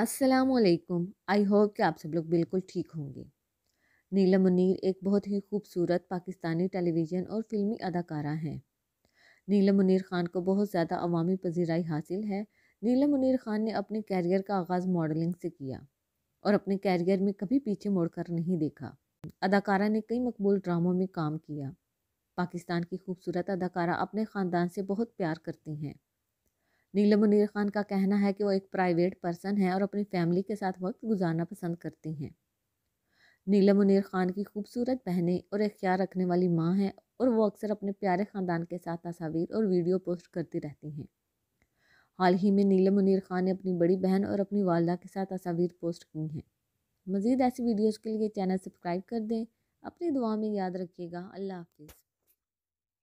असलकुम I hope कि आप सब लोग बिल्कुल ठीक होंगे। नीलम मुनीर एक बहुत ही खूबसूरत पाकिस्तानी टेलीविज़न और फिल्मी अदाकारा हैं। नीलम मुनीर ख़ान को बहुत ज़्यादा अवामी पजीराई हासिल है। नीलम मुनीर ख़ान ने अपने कैरियर का आगाज़ मॉडलिंग से किया और अपने कैरियर में कभी पीछे मुड़कर नहीं देखा। अदाकारा ने कई मकबूल ड्रामों में काम किया। पाकिस्तान की खूबसूरत अदाकारा अपने ख़ानदान से बहुत प्यार करती हैं। नीलम मुनीर खान का कहना है कि वो एक प्राइवेट पर्सन है और अपनी फैमिली के साथ वक्त गुजारना पसंद करती हैं। नीलम मुनीर खान की खूबसूरत बहनें और एक ख्याल रखने वाली माँ हैं और वो अक्सर अपने प्यारे ख़ानदान के साथ तस्वीर और वीडियो पोस्ट करती रहती हैं। हाल ही में नीलम मुनीर खान ने अपनी बड़ी बहन और अपनी वालदा के साथ तस्वीर पोस्ट की हैं। मज़ीद ऐसी वीडियोज़ के लिए चैनल सब्सक्राइब कर दें। अपनी दुआ में याद रखिएगा। अल्लाह हाफिज़।